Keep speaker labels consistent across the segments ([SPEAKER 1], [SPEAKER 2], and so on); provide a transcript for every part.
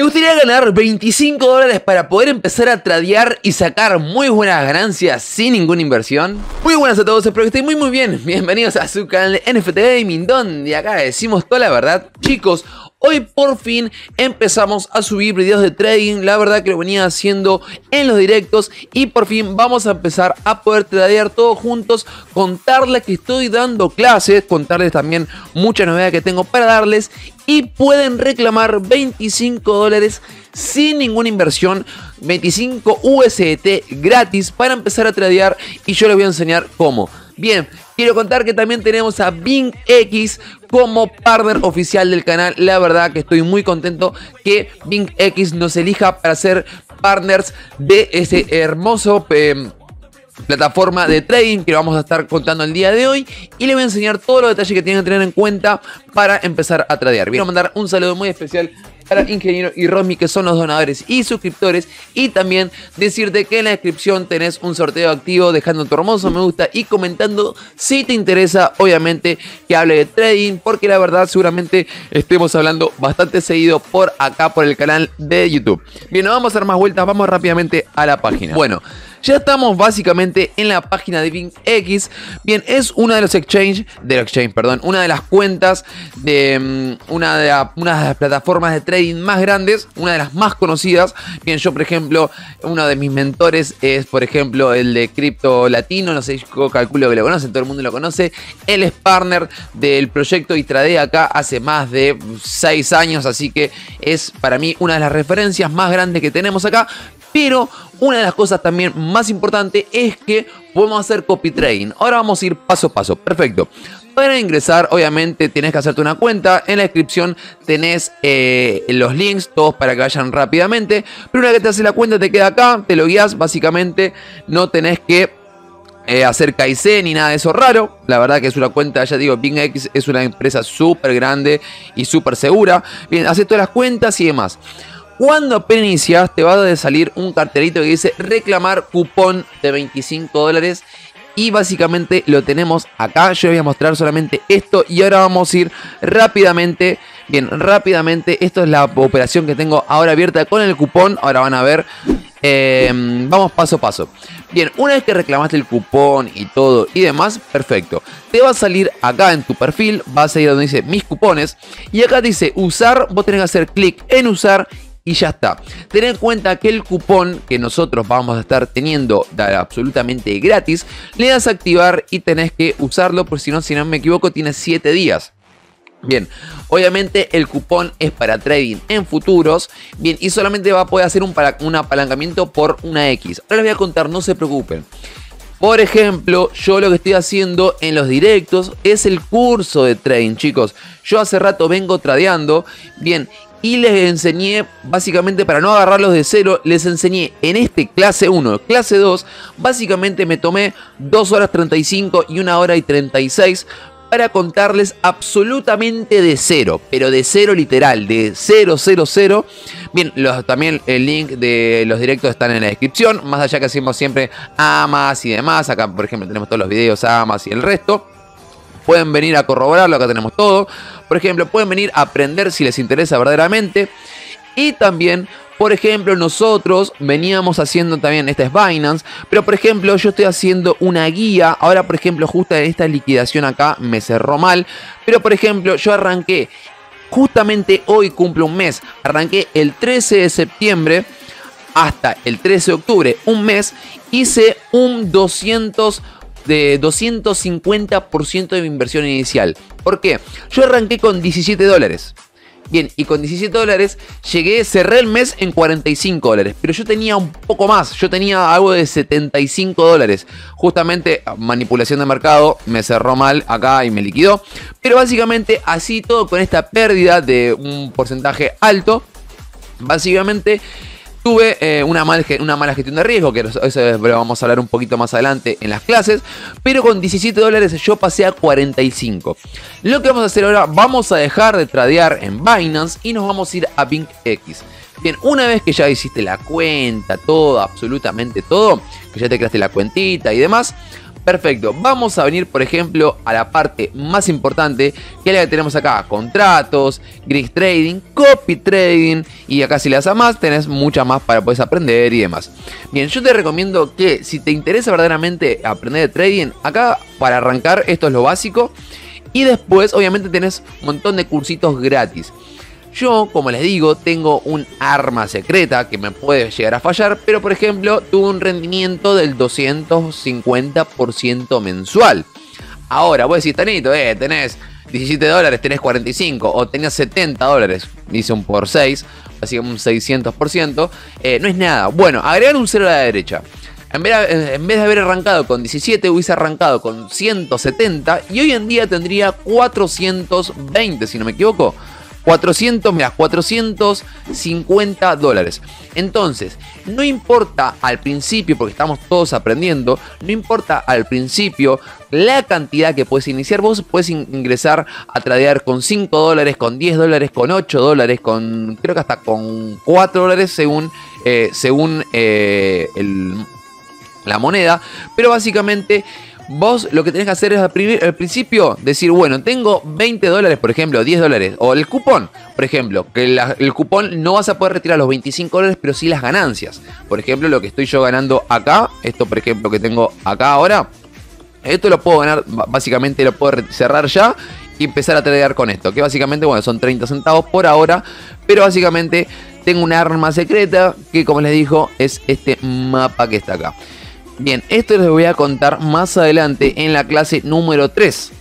[SPEAKER 1] Me gustaría ganar 25 dólares para poder empezar a tradear y sacar muy buenas ganancias sin ninguna inversión. Muy buenas a todos, espero que estén muy muy bien. Bienvenidos a su canal de NFT Gaming, donde acá decimos toda la verdad. Chicos, Hoy por fin empezamos a subir videos de trading, la verdad que lo venía haciendo en los directos y por fin vamos a empezar a poder tradear todos juntos, contarles que estoy dando clases, contarles también mucha novedad que tengo para darles y pueden reclamar 25 dólares sin ninguna inversión, 25 USDT gratis para empezar a tradear y yo les voy a enseñar cómo. Bien, quiero contar que también tenemos a BingX como partner oficial del canal. La verdad que estoy muy contento que BingX nos elija para ser partners de ese hermoso... Em, plataforma de trading que vamos a estar contando el día de hoy y le voy a enseñar todos los detalles que tienen que tener en cuenta para empezar a tradear. Quiero mandar un saludo muy especial Ingeniero y Rosmi, que son los donadores y suscriptores. Y también decirte que en la descripción tenés un sorteo activo, dejando tu hermoso me gusta y comentando si te interesa, obviamente, que hable de trading, porque la verdad seguramente estemos hablando bastante seguido por acá, por el canal de YouTube. Bien, no vamos a dar más vueltas, vamos rápidamente a la página. Bueno. Ya estamos básicamente en la página de BingX. Bien, es una de los exchange, de los exchange, perdón, una de las cuentas de mm, una, de una de las plataformas de trading más grandes, una de las más conocidas. Bien, yo por ejemplo, uno de mis mentores es por ejemplo el de Cripto Latino, no sé, yo calculo que lo conocen, todo el mundo lo conoce. Él es partner del proyecto y acá hace más de 6 años, así que es para mí una de las referencias más grandes que tenemos acá. Pero una de las cosas también más importantes es que podemos hacer copy trading. Ahora vamos a ir paso a paso. Perfecto. Para ingresar, obviamente, tienes que hacerte una cuenta. En la descripción tenés eh, los links, todos para que vayan rápidamente. Pero una vez que te haces la cuenta, te queda acá, te lo guías. Básicamente, no tenés que eh, hacer KIC ni nada de eso raro. La verdad que es una cuenta, ya digo, BingX es una empresa súper grande y súper segura. Bien, haces todas las cuentas y demás. Cuando apenas inicias, te va a salir un cartelito que dice reclamar cupón de 25 dólares. Y básicamente lo tenemos acá. Yo voy a mostrar solamente esto. Y ahora vamos a ir rápidamente. Bien, rápidamente. Esto es la operación que tengo ahora abierta con el cupón. Ahora van a ver. Em, vamos paso a paso. Bien, una vez que reclamaste el cupón y todo y demás, perfecto. Te va a salir acá en tu perfil, vas a ir donde dice mis cupones y acá dice usar, vos tenés que hacer clic en usar y ya está. Ten en cuenta que el cupón que nosotros vamos a estar teniendo absolutamente gratis, le das a activar y tenés que usarlo, por si no, si no me equivoco, tiene 7 días. Bien, obviamente el cupón es para trading en futuros. Bien, y solamente va a poder hacer un, un apalancamiento por una X. Ahora les voy a contar, no se preocupen. Por ejemplo, yo lo que estoy haciendo en los directos es el curso de trading, chicos. Yo hace rato vengo tradeando, bien, y les enseñé, básicamente para no agarrarlos de cero, les enseñé en este clase 1, clase 2, básicamente me tomé 2 horas 35 y 1 hora y 36 para contarles absolutamente de cero, pero de cero literal, de 0, 0, 0. Bien, también el link de los directos están en la descripción, más allá que hacemos siempre amas y demás, acá por ejemplo tenemos todos los videos amas y el resto. Pueden venir a corroborarlo, acá tenemos todo. Por ejemplo, pueden venir a aprender si les interesa verdaderamente. Y también, por ejemplo, nosotros veníamos haciendo también, esta es Binance, pero por ejemplo yo estoy haciendo una guía, ahora por ejemplo justo en esta liquidación acá me cerró mal, pero por ejemplo yo arranqué, justamente hoy cumple un mes, arranqué el 13 de septiembre hasta el 13 de octubre, un mes, hice un 200 de 250% de mi inversión inicial. ¿Por qué? Yo arranqué con 17 dólares. Bien, y con 17 dólares llegué, cerré el mes en 45 dólares. Pero yo tenía un poco más, yo tenía algo de 75 dólares. Justamente, manipulación de mercado, me cerró mal acá y me liquidó. Pero básicamente, así todo con esta pérdida de un porcentaje alto. Básicamente, Tuve eh, una, una, mala gestión de riesgo, que eso lo vamos a hablar un poquito más adelante en las clases, pero con 17 dólares yo pasé a 45. Lo que vamos a hacer ahora, vamos a dejar de tradear en Binance y nos vamos a ir a BinkX. Bien, una vez que ya hiciste la cuenta, todo, absolutamente todo, que ya te creaste la cuentita y demás, Perfecto, vamos a venir por ejemplo a la parte más importante que es la que tenemos acá, contratos, grid trading, copy trading y acá si le das más tenés mucha más para poder aprender y demás. Bien, yo te recomiendo que si te interesa verdaderamente aprender de trading, acá para arrancar esto es lo básico y después obviamente tenés un montón de cursitos gratis. Yo, como les digo, tengo un arma secreta que me puede llegar a fallar, pero por ejemplo, tuve un rendimiento del 250% mensual. Ahora, vos decís, Tanito, eh, tenés 17 dólares, tenés 45, o tenías 70 dólares, dice un por 6, así como un 600%, eh, no es nada. Bueno, agregar un 0 a la derecha. En vez, en vez, de, haber arrancado con 17, hubiese arrancado con 170 y hoy en día tendría 420, si no me equivoco. 400, mira, 450 dólares. Entonces, no importa al principio, porque estamos todos aprendiendo, no importa al principio la cantidad que puedes iniciar. Vos puedes ingresar a tradear con 5 dólares, con 10 dólares, con 8 dólares, con creo que hasta con 4 dólares según, eh, según eh, la moneda. Pero básicamente vos lo que tenés que hacer es al, principio decir, bueno, tengo 20 dólares, por ejemplo, 10 dólares, o el cupón, por ejemplo, que el cupón no vas a poder retirar los 25 dólares, pero sí las ganancias. Por ejemplo, lo que estoy yo ganando acá, esto por ejemplo que tengo acá ahora, esto lo puedo ganar, básicamente lo puedo cerrar ya y empezar a tradear con esto, que básicamente, bueno, son 30 centavos por ahora, pero básicamente tengo una arma secreta que como les digo es este mapa que está acá. Bien, esto les voy a contar más adelante en la clase número 3.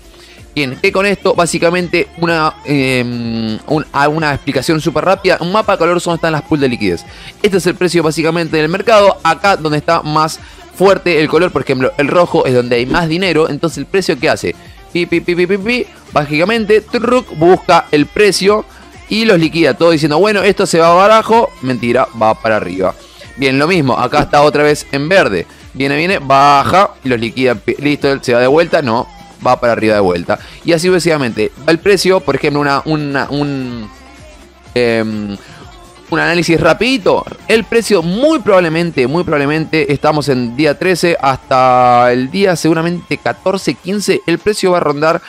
[SPEAKER 1] Bien, que con esto básicamente una, em, una explicación súper rápida. Un mapa de color son están las pools de liquidez. Este es el precio básicamente del mercado. Acá donde está más fuerte el color, por ejemplo, el rojo es donde hay más dinero. Entonces el precio que hace, pi, pi, pi, pi, pi, pi básicamente truc busca el precio y los liquida. Todo diciendo, bueno, esto se va abajo. Mentira, va para arriba. Bien, lo mismo, acá está otra vez en verde. Viene, viene, baja y los liquida. Listo, se va de vuelta. No, va para arriba de vuelta. Y así sucesivamente. El precio, por ejemplo, una, un, em, un análisis rapidito. El precio muy probablemente, muy probablemente, estamos en día 13 hasta el día seguramente 14, 15. El precio va a rondar...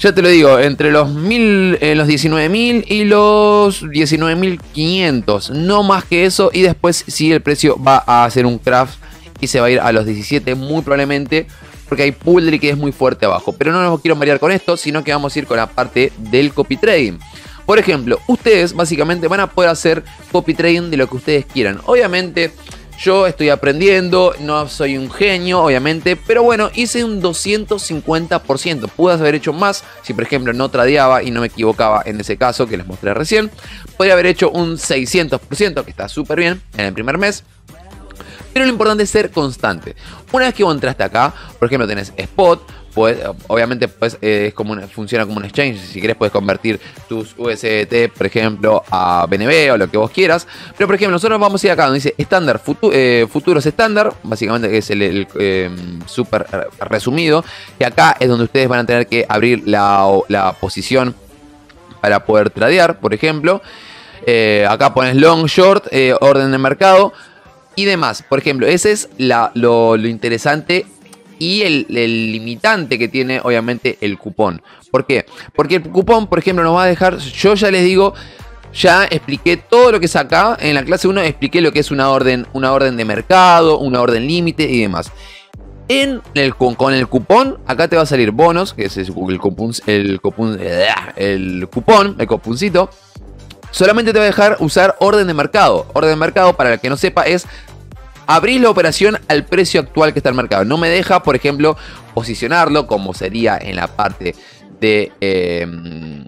[SPEAKER 1] Ya te lo digo, entre los, mil, eh, los 19.000 y los 19.500. No más que eso. Y después si el precio va a hacer un craft y se va a ir a los 17 muy probablemente porque hay pool de liquidez muy fuerte abajo. Pero no nos quiero marear con esto, sino que vamos a ir con la parte del copy trading. Por ejemplo, ustedes básicamente van a poder hacer copy trading de lo que ustedes quieran. Obviamente, yo estoy aprendiendo, no soy un genio, obviamente, pero bueno, hice un 250%. Pude haber hecho más si, por ejemplo, no tradeaba y no me equivocaba en ese caso que les mostré recién. Podría haber hecho un 600%, que está súper bien en el primer mes. Pero lo importante es ser constante. Una vez que vos entraste acá, por ejemplo, tenés spot, pues, obviamente pues, es como funciona como un exchange. Si querés puedes convertir tus USDT, por ejemplo, a BNB o lo que vos quieras. Pero por ejemplo, nosotros vamos a ir acá donde dice estándar, eh, futuros estándar, básicamente es el, em, súper resumido. Y acá es donde ustedes van a tener que abrir la, posición para poder tradear, por ejemplo. Eh, acá pones long, short, eh, orden de mercado y demás. Por ejemplo, ese es lo, interesante y el, limitante que tiene obviamente el cupón. ¿Por qué? Porque el cupón, por ejemplo, nos va a dejar, yo ya les digo, ya expliqué todo lo que es acá. En la clase 1 expliqué lo que es una orden, una orden de mercado, una orden límite y demás. En el, con, el cupón, acá te va a salir bonos, que es el, el, cupón, el cupón, el cuponcito solamente te va a dejar usar orden de mercado. Orden de mercado, para el que no sepa, es abrir la operación al precio actual que está el mercado. No me deja, por ejemplo, posicionarlo como sería en la parte de... Em,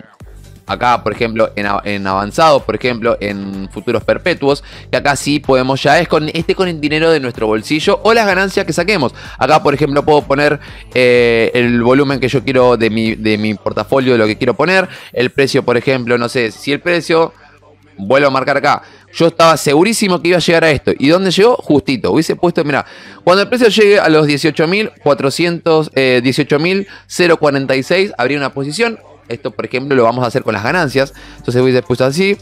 [SPEAKER 1] acá, por ejemplo, en, en, avanzado, por ejemplo, en futuros perpetuos, que acá sí podemos ya es con este con el dinero de nuestro bolsillo o las ganancias que saquemos. Acá, por ejemplo, puedo poner eh, el volumen que yo quiero de mi, de mi portafolio, de lo que quiero poner, el precio, por ejemplo, no sé, si el precio, vuelvo a marcar acá, yo estaba segurísimo que iba a llegar a esto. ¿Y dónde llegó? Justito. Hubiese puesto, mira, cuando el precio llegue a los 18.400, eh, 18.046, habría una posición. Esto, por ejemplo, lo vamos a hacer con las ganancias. Entonces hubiese puesto así,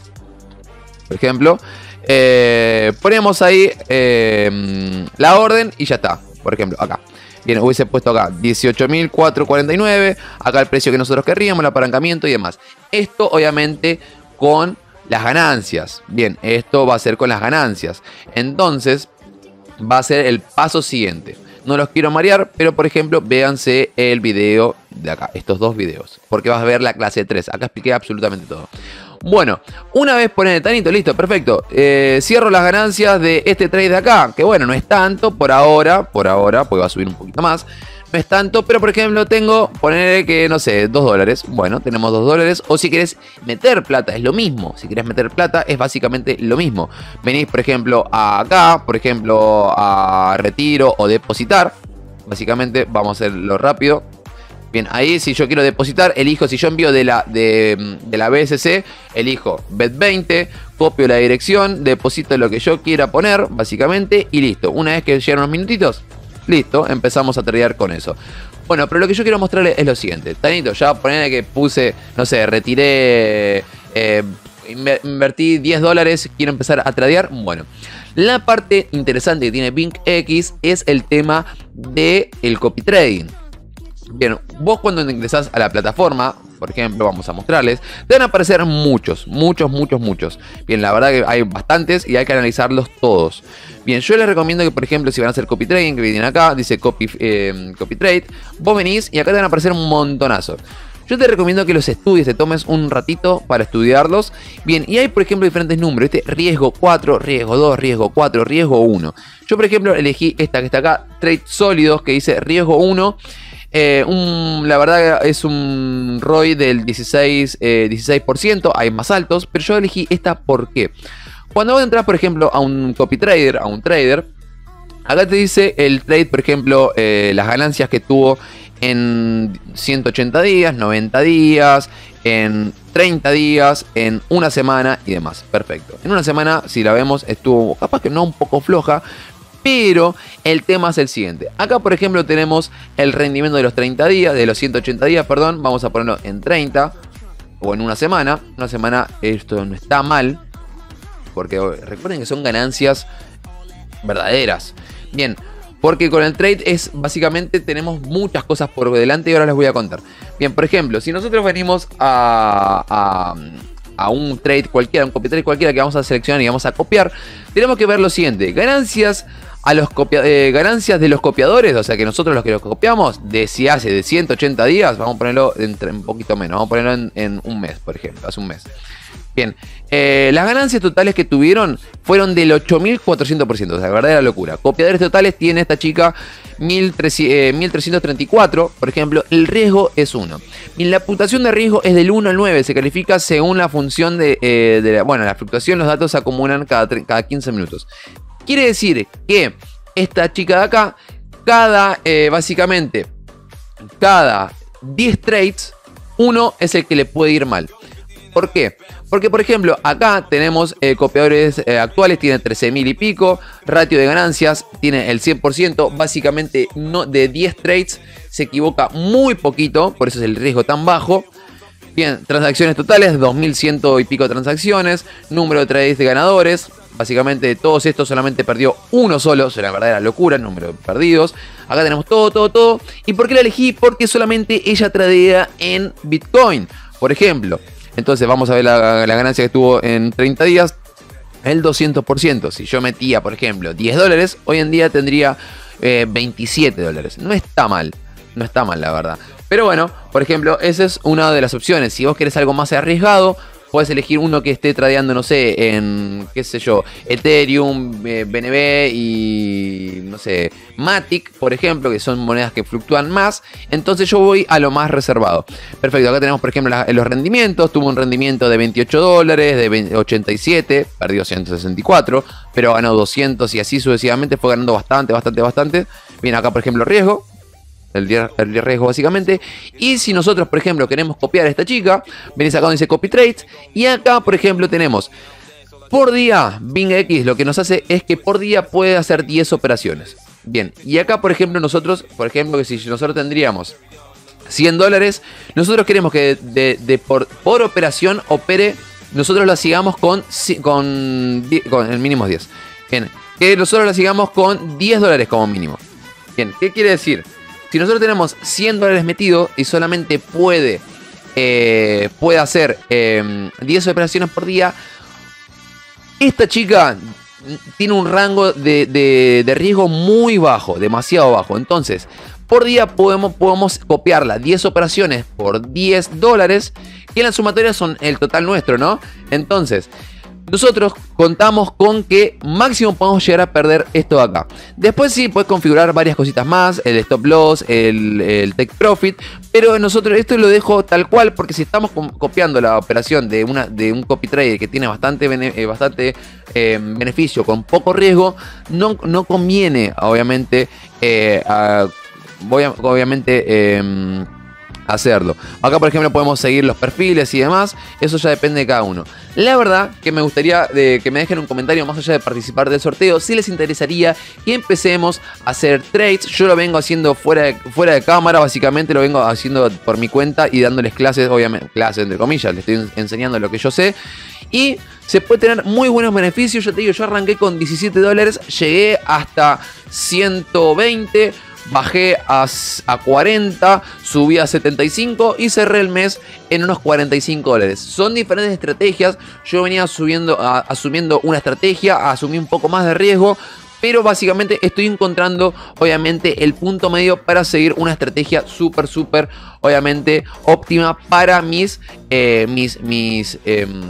[SPEAKER 1] por ejemplo. Eh, ponemos ahí eh, la orden y ya está. Por ejemplo, acá. Bien, hubiese puesto acá 18.449, acá el precio que nosotros querríamos, el apalancamiento y demás. Esto obviamente con las ganancias. Bien, esto va a ser con las ganancias. Entonces, va a ser el paso siguiente. No los quiero marear, pero por ejemplo, véanse el video de acá, estos dos videos, porque vas a ver la clase 3. Acá expliqué absolutamente todo. Bueno, una vez ponen el tanito, listo, perfecto. Eh, cierro las ganancias de este trade de acá, que bueno, no es tanto por ahora, por ahora, pues va a subir un poquito más es tanto, pero por ejemplo tengo, poner que, no sé, 2 dólares. Bueno, tenemos 2 dólares. O si querés meter plata, es lo mismo. Si querés meter plata, es básicamente lo mismo. Venís, por ejemplo, acá, por ejemplo, a retiro o depositar. Básicamente, vamos a hacerlo rápido. Bien, ahí si yo quiero depositar, elijo, si yo envío de la, de, de la BSC, elijo BET20, copio la dirección, deposito lo que yo quiera poner, básicamente, y listo. Una vez que llegan unos minutitos, Listo, empezamos a tradear con eso. Bueno, pero lo que yo quiero mostrarles es lo siguiente. Tanito, ya ponele que puse, no sé, retiré, eh, invertí 10 dólares, quiero empezar a tradear. Bueno, la parte interesante que tiene Bink X es el tema del el copy trading. Bien, vos cuando ingresás a la plataforma, por ejemplo, vamos a mostrarles, a aparecer muchos, muchos, muchos, muchos. Bien, la verdad que hay bastantes y hay que analizarlos todos. Bien, yo les recomiendo que, por ejemplo, si van a hacer copy trading, que vienen acá, dice copy, eh, copy trade, vos venís y acá te van a aparecer un montonazo. Yo te recomiendo que los estudies, te tomes un ratito para estudiarlos. Bien, y hay por ejemplo diferentes números. Este riesgo 4, riesgo 2, riesgo 4, riesgo 1. Yo por ejemplo elegí esta que está acá, trade sólidos, que dice riesgo 1. Eh, la verdad es un ROI del 16, 16%, eh, hay más altos, pero yo elegí esta porque cuando vos entras, por ejemplo, a un copy trader, a un trader, acá te dice el trade, por ejemplo, eh, las ganancias que tuvo en 180 días, 90 días, en 30 días, en una semana y demás. Perfecto. En una semana, si la vemos, estuvo capaz que no un poco floja, pero el tema es el siguiente. Acá, por ejemplo, tenemos el rendimiento de los 30 días, de los 180 días, perdón. Vamos a ponerlo en 30 o en una semana. Una semana, esto no está mal. Porque recuerden que son ganancias verdaderas. Bien, porque con el trade es básicamente tenemos muchas cosas por delante y ahora les voy a contar. Bien, por ejemplo, si nosotros venimos a, a, un trade cualquiera, un copy trade cualquiera que vamos a seleccionar y vamos a copiar, tenemos que ver lo siguiente: ganancias a los eh, ganancias de los copiadores, o sea que nosotros los que los copiamos, de si hace de 180 días, vamos a ponerlo un poquito menos, vamos a ponerlo en, un mes, por ejemplo, hace un mes. Bien, eh, las ganancias totales que tuvieron fueron del 8.400%, o sea, la verdad era locura. Copiadores totales tiene esta chica 1.334, eh, por ejemplo, el riesgo es 1. Y la puntuación de riesgo es del 1 al 9, se califica según la función de, la, bueno, la fluctuación, los datos se acumulan cada, cada 15 minutos. Quiere decir que esta chica de acá, cada, eh, básicamente, cada 10 trades, uno es el que le puede ir mal. ¿Por qué? Porque, por ejemplo, acá tenemos eh, copiadores eh, actuales, tiene 13.000 y pico, ratio de ganancias, tiene el 100%, básicamente no, de 10 trades se equivoca muy poquito, por eso es el riesgo tan bajo. Bien, transacciones totales, 2.100 y pico transacciones, número de trades de ganadores, Básicamente de todos estos solamente perdió uno solo, es una verdadera locura el número de perdidos. Acá tenemos todo, todo, todo. ¿Y por qué la elegí? Porque solamente ella tradea en Bitcoin, por ejemplo. Entonces vamos a ver la, ganancia que tuvo en 30 días. El 200%. Si yo metía, por ejemplo, 10 dólares, hoy en día tendría 27 eh, dólares. No está mal. No está mal, la verdad. Pero bueno, por ejemplo, esa es una de las opciones. Si vos querés algo más arriesgado, Puedes elegir uno que esté tradeando, no sé, en, qué sé yo, Ethereum, BNB eh, y, no sé, Matic, por ejemplo, que son monedas que fluctúan más. Entonces yo voy a lo más reservado. Perfecto, acá tenemos, por ejemplo, los rendimientos. Tuvo un rendimiento de 28 dólares, de 87, perdió 164, pero ganó 200 y así sucesivamente. Fue ganando bastante, bastante, bastante. Bien, acá, por ejemplo, riesgo el, riesgo básicamente. Y si nosotros, por ejemplo, queremos copiar a esta chica, venís acá donde dice copy trades. Y acá, por ejemplo, tenemos por día, Bing X lo que nos hace es que por día puede hacer 10 operaciones. Bien, y acá, por ejemplo, nosotros, por ejemplo, que si nosotros tendríamos 100 dólares, nosotros queremos que de, por, por, operación opere, nosotros la sigamos con, con, con el mínimo 10. Bien, que nosotros la sigamos con 10 dólares como mínimo. Bien, ¿qué quiere decir? Si nosotros tenemos 100 dólares metidos y solamente puede, eh, puede hacer 10 em, operaciones por día, esta chica tiene un rango de, riesgo muy bajo, demasiado bajo. Entonces, por día podemos, podemos copiarla 10 operaciones por 10 dólares, que en la sumatoria son el total nuestro, ¿no? Entonces, nosotros contamos con que máximo podemos llegar a perder esto de acá. Después sí puedes configurar varias cositas más, el stop loss, el, take profit, pero nosotros esto lo dejo tal cual porque si estamos copiando la operación de, una, de un copy trade que tiene bastante, eh, bastante eh, beneficio con poco riesgo, no, no conviene obviamente, eh, voy obviamente em, hacerlo. Acá, por ejemplo, podemos seguir los perfiles y demás. Eso ya depende de cada uno. La verdad que me gustaría de que me dejen un comentario más allá de participar del sorteo. Si les interesaría que empecemos a hacer trades. Yo lo vengo haciendo fuera de, fuera de cámara. Básicamente lo vengo haciendo por mi cuenta y dándoles clases, obviamente, clases entre comillas. Les estoy enseñando lo que yo sé. Y se puede tener muy buenos beneficios. Yo te digo, yo arranqué con 17 dólares. Llegué hasta 120 bajé a, 40, subí a 75 y cerré el mes en unos 45 dólares. Son diferentes estrategias. Yo venía subiendo, asumiendo una estrategia, asumí un poco más de riesgo. Pero básicamente estoy encontrando, obviamente, el punto medio para seguir una estrategia súper, súper, obviamente, óptima para mis, eh, mis, mis, em,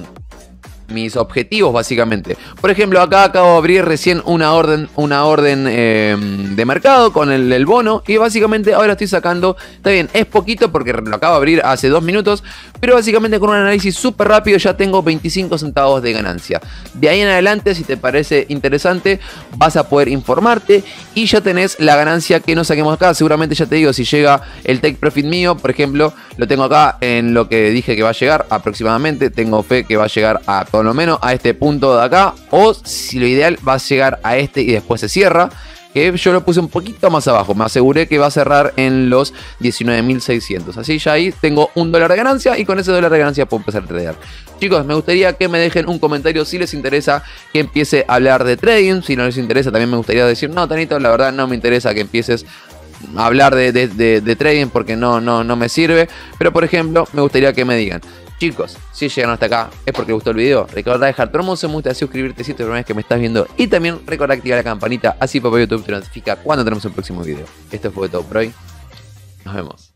[SPEAKER 1] mis objetivos básicamente. Por ejemplo, acá acabo de abrir recién una orden, una orden em, de mercado con el, bono y básicamente ahora estoy sacando, está bien, es poquito porque lo acabo de abrir hace dos minutos, pero básicamente con un análisis súper rápido ya tengo 25 centavos de ganancia. De ahí en adelante, si te parece interesante, vas a poder informarte y ya tenés la ganancia que nos saquemos acá. Seguramente ya te digo, si llega el take profit mío, por ejemplo, lo tengo acá en lo que dije que va a llegar aproximadamente. Tengo fe que va a llegar a por lo menos a este punto de acá. O si lo ideal va a llegar a este y después se cierra. Que yo lo puse un poquito más abajo. Me aseguré que va a cerrar en los 19.600. Así ya ahí tengo un dólar de ganancia. Y con ese dólar de ganancia puedo empezar a tradear. Chicos, me gustaría que me dejen un comentario si les interesa que empiece a hablar de trading. Si no les interesa, también me gustaría decir, no, Tanito, la verdad no me interesa que empieces a hablar de, trading porque no, no, no me sirve. Pero por ejemplo, me gustaría que me digan, Chicos, si llegaron hasta acá es porque les gustó el video. Recuerda dejar tu hermoso me gusta, suscribirte si es la primera vez que me estás viendo. Y también recuerda activar la campanita, así papá YouTube te notifica cuando tenemos el próximo video. Esto fue todo por hoy. Nos vemos.